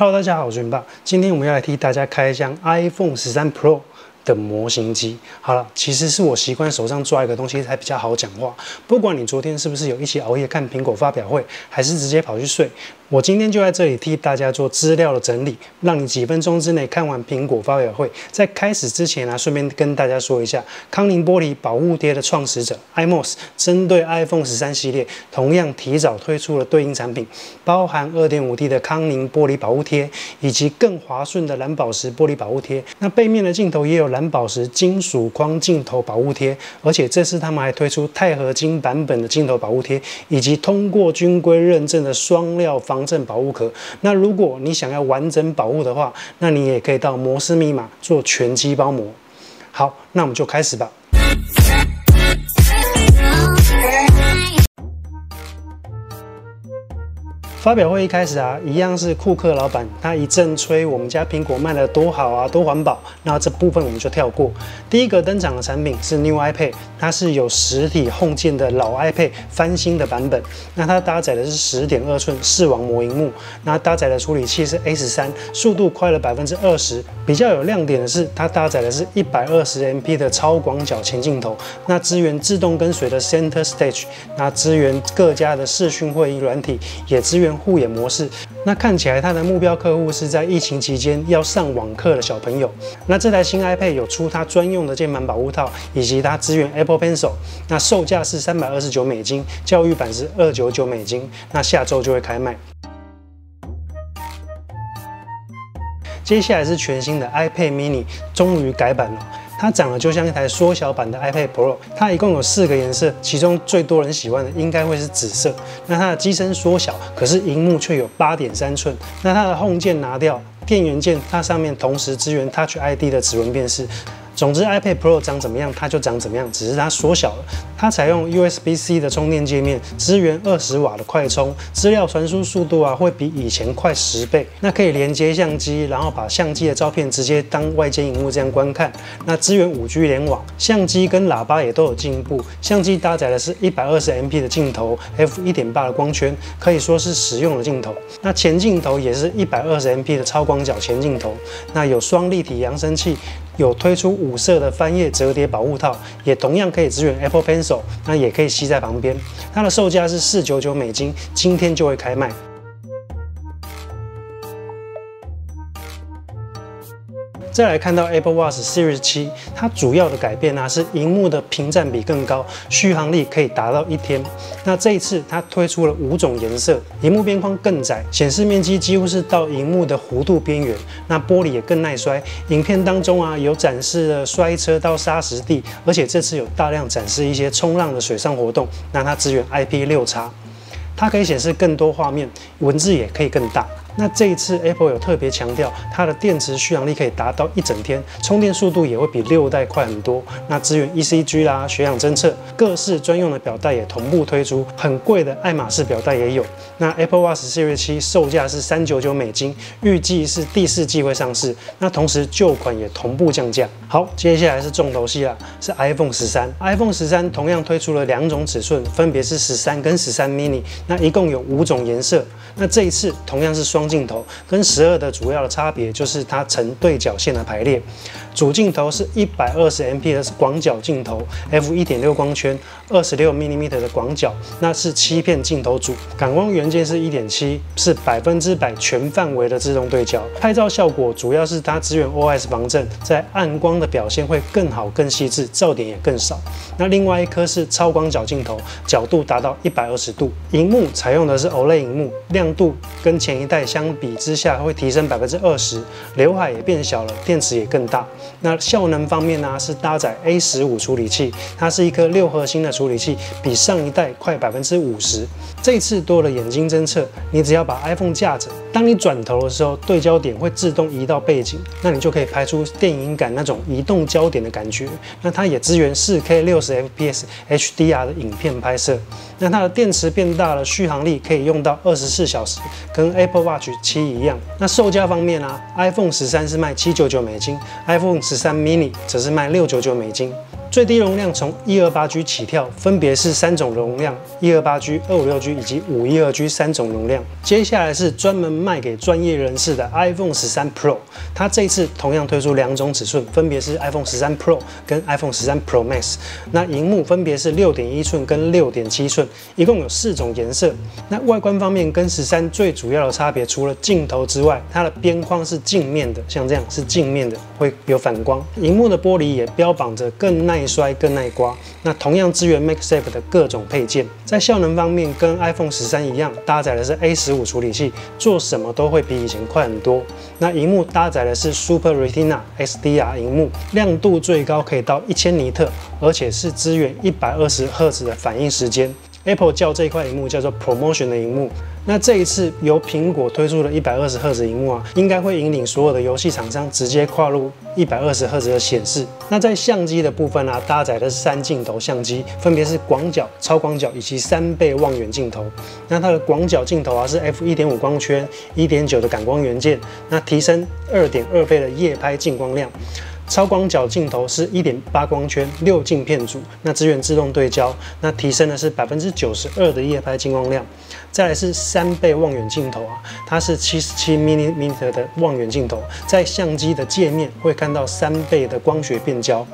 Hello，大家好，我是云爸。今天我们要来替大家开箱 iPhone 十三 Pro 的模型机。好了，其实是我习惯手上抓一个东西才比较好讲话。不管你昨天是不是有一起熬夜看苹果发表会，还是直接跑去睡。我今天就在这里替大家做资料的整理，让你几分钟之内看完苹果发表会。在开始之前呢，顺便跟大家说一下，康宁玻璃保护贴的创始者 iMOS 针对 iPhone 十三系列，同样提早推出了对应产品，包含二点五 D 的康宁玻璃保护贴，以及更滑顺的蓝宝石玻璃保护贴。那背面的镜头也有蓝宝石金属框镜头保护贴，而且这次他们还推出钛合金版本的镜头保护贴，以及通过军规认证的双料防。防震保护壳。那如果你想要完整保护的话，那你也可以到摩斯密码做全机包膜。好，那我们就开始吧。发表会一开始啊，一样是库克老板，他一阵吹我们家苹果卖的多好啊，多环保。那这部分我们就跳过。第一个登场的产品是 New iPad，它是有实体 Home 键的老 iPad 翻新的版本。那它搭载的是十点二寸视网膜荧幕，那搭载的处理器是 A 十三，速度快了百分之二十。比较有亮点的是，它搭载的是一百二十 MP 的超广角前镜头，那支援自动跟随的 Center Stage，那支援各家的视讯会议软体，也支援。护眼模式，那看起来它的目标客户是在疫情期间要上网课的小朋友。那这台新 iPad 有出它专用的键盘保护套，以及它支援 Apple Pencil。那售价是三百二十九美金，教育版是二九九美金。那下周就会开卖。接下来是全新的 iPad Mini，终于改版了。它长得就像一台缩小版的 iPad Pro，它一共有四个颜色，其中最多人喜欢的应该会是紫色。那它的机身缩小，可是荧幕却有八点三寸。那它的 Home 键拿掉，电源键它上面同时支援 Touch ID 的指纹辨识。总之，iPad Pro 长怎么样，它就长怎么样，只是它缩小了。它采用 USB-C 的充电界面，支援二十瓦的快充，资料传输速度啊会比以前快十倍。那可以连接相机，然后把相机的照片直接当外接荧幕这样观看。那支援五 G 联网，相机跟喇叭也都有进步。相机搭载的是一百二十 MP 的镜头，f 一点八的光圈，可以说是实用的镜头。那前镜头也是一百二十 MP 的超广角前镜头，那有双立体扬声器。有推出五色的翻页折叠保护套，也同样可以支援 Apple Pencil，那也可以吸在旁边。它的售价是四九九美金，今天就会开卖。再来看到 Apple Watch Series 7，它主要的改变呢是荧幕的屏占比更高，续航力可以达到一天。那这一次它推出了五种颜色，荧幕边框更窄，显示面积几乎是到荧幕的弧度边缘。那玻璃也更耐摔。影片当中啊有展示了摔车到沙石地，而且这次有大量展示一些冲浪的水上活动。那它支援 IP 六叉，它可以显示更多画面，文字也可以更大。那这一次，Apple 有特别强调，它的电池续航力可以达到一整天，充电速度也会比六代快很多。那支援 ECG 啦，血氧侦测，各式专用的表带也同步推出，很贵的爱马仕表带也有。那 Apple Watch Series 7售价是三九九美金，预计是第四季会上市。那同时旧款也同步降价。好，接下来是重头戏啦，是 iPhone 十三。iPhone 十三同样推出了两种尺寸，分别是十三跟十三 mini，那一共有五种颜色。那这一次同样是双。镜头跟十二的主要的差别就是它呈对角线的排列，主镜头是一百二十 MP 的广角镜头，f 一点六光圈，二十六 mm 的广角，那是七片镜头组，感光元件是一点七，是百分之百全范围的自动对焦，拍照效果主要是它支援 OS 防震，在暗光的表现会更好更细致，噪点也更少。那另外一颗是超广角镜头，角度达到一百二十度，荧幕采用的是 OLED 荧幕，亮度跟前一代。相比之下会提升百分之二十，刘海也变小了，电池也更大。那效能方面呢，是搭载 A 十五处理器，它是一颗六核心的处理器，比上一代快百分之五十。这次多了眼睛侦测，你只要把 iPhone 架着，当你转头的时候，对焦点会自动移到背景，那你就可以拍出电影感那种移动焦点的感觉。那它也支援 4K 六十 FPS HDR 的影片拍摄。那它的电池变大了，续航力可以用到二十四小时，跟 Apple Watch 七一样。那售价方面啊，iPhone 十三是卖七九九美金，iPhone 十三 mini 则是卖六九九美金。最低容量从一二八 G 起跳，分别是三种容量：一二八 G、二五六 G 以及五一二 G 三种容量。接下来是专门卖给专业人士的 iPhone 十三 Pro，它这次同样推出两种尺寸，分别是 iPhone 十三 Pro 跟 iPhone 十三 Pro Max。那荧幕分别是六点一寸跟六点七寸，一共有四种颜色。那外观方面跟十三最主要的差别，除了镜头之外，它的边框是镜面的，像这样是镜面的，会有反光。荧幕的玻璃也标榜着更耐耐摔、更耐刮。那同样支援 MagSafe 的各种配件，在效能方面跟 iPhone 十三一样，搭载的是 A 十五处理器，做什么都会比以前快很多。那荧幕搭载的是 Super Retina SDR 荧幕，亮度最高可以到一千尼特，而且是支援一百二十赫兹的反应时间。Apple 叫这一块荧幕叫做 Promotion 的荧幕。那这一次由苹果推出的一百二十赫兹荧幕啊，应该会引领所有的游戏厂商直接跨入一百二十赫兹的显示。那在相机的部分啊，搭载的是三镜头相机，分别是广角、超广角以及三倍望远镜头。那它的广角镜头啊是 f 一点五光圈、一点九的感光元件，那提升二点二倍的夜拍进光量。超广角镜头是一点八光圈六镜片组，那支援自动对焦，那提升的是百分之九十二的夜拍进光量。再来是三倍望远镜头啊，它是七十七 mm 的望远镜头，在相机的界面会看到三倍的光学变焦。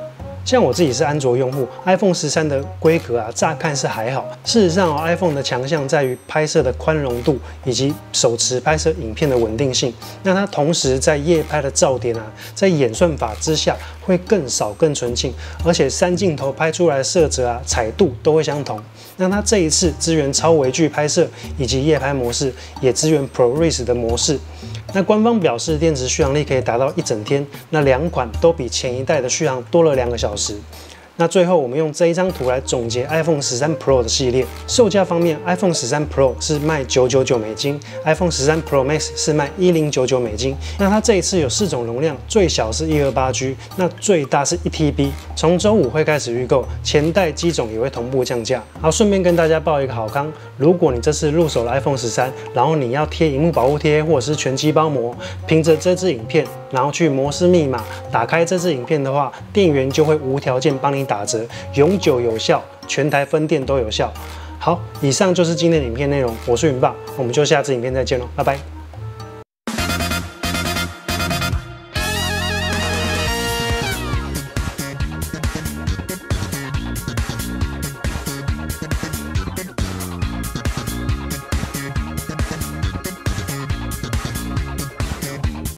像我自己是安卓用户，iPhone 十三的规格啊，乍看是还好。事实上，iPhone 的强项在于拍摄的宽容度以及手持拍摄影片的稳定性。那它同时在夜拍的噪点啊，在演算法之下会更少、更纯净，而且三镜头拍出来的色泽啊、彩度都会相同。那它这一次支援超微距拍摄以及夜拍模式，也支援 ProRes 的模式。那官方表示，电池续航力可以达到一整天。那两款都比前一代的续航多了两个小时。那最后，我们用这一张图来总结 iPhone 十三 Pro 的系列。售价方面，iPhone 十三 Pro 是卖九九九美金，iPhone 十三 Pro Max 是卖一零九九美金。那它这一次有四种容量，最小是一二八 G，那最大是一 TB。从周五会开始预购，前代机种也会同步降价。好，顺便跟大家报一个好康，如果你这次入手了 iPhone 十三，然后你要贴荧幕保护贴或者是全机包膜，凭着这支影片，然后去摩斯密码打开这支影片的话，店员就会无条件帮你打折，永久有效，全台分店都有效。好，以上就是今天的影片内容，我是云爸，我们就下次影片再见喽，拜拜。